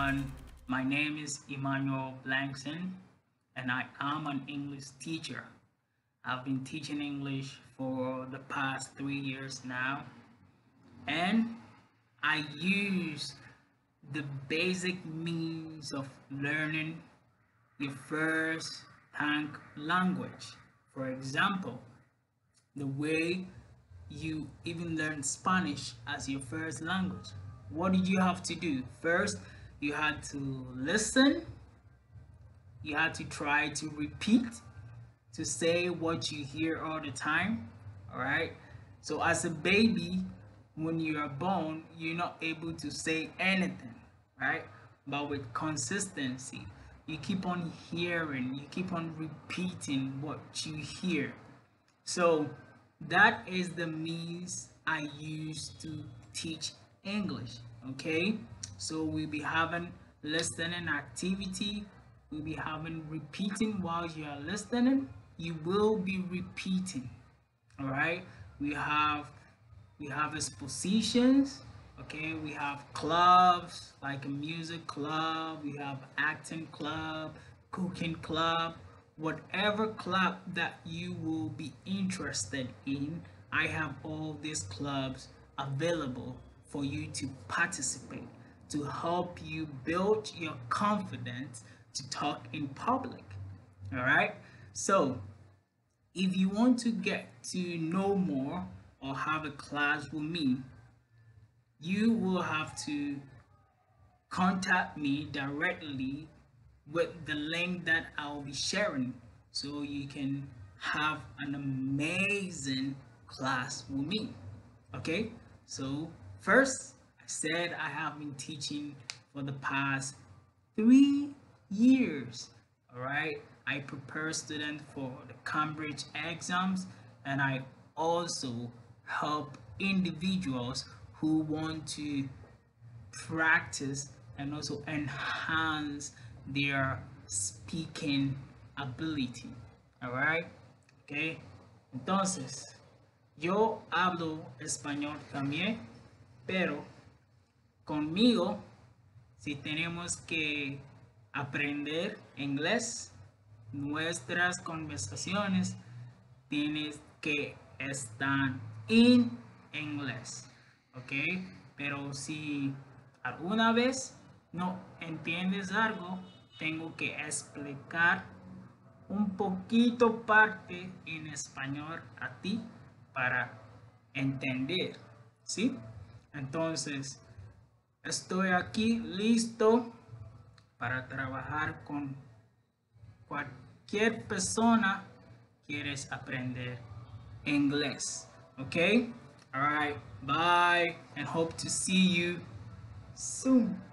everyone. My name is Emmanuel Blankson and I am an English teacher. I've been teaching English for the past three years now and I use the basic means of learning your first tongue language. For example, the way you even learn Spanish as your first language. What did you have to do? First, you had to listen, you had to try to repeat, to say what you hear all the time. All right. So, as a baby, when you are born, you're not able to say anything, right? But with consistency, you keep on hearing, you keep on repeating what you hear. So, that is the means I use to teach English. Okay, so we'll be having listening activity, we'll be having repeating while you are listening. You will be repeating. All right, we have we have expositions. Okay, we have clubs like a music club, we have acting club, cooking club whatever club that you will be interested in i have all these clubs available for you to participate to help you build your confidence to talk in public all right so if you want to get to know more or have a class with me you will have to contact me directly with the link that I'll be sharing so you can have an amazing class with me. Okay, so first said I have been teaching for the past three years. All right, I prepare students for the Cambridge exams and I also help individuals who want to practice and also enhance their speaking ability. Alright? Okay? Entonces, yo hablo español también, pero conmigo, si tenemos que aprender inglés, nuestras conversaciones tienen que estar en inglés. ¿Ok? Pero si alguna vez no entiendes algo, tengo que explicar un poquito parte en español a ti para entender, ¿sí? Entonces, estoy aquí listo para trabajar con cualquier persona quieres aprender inglés, ¿ok? All right, bye and hope to see you soon.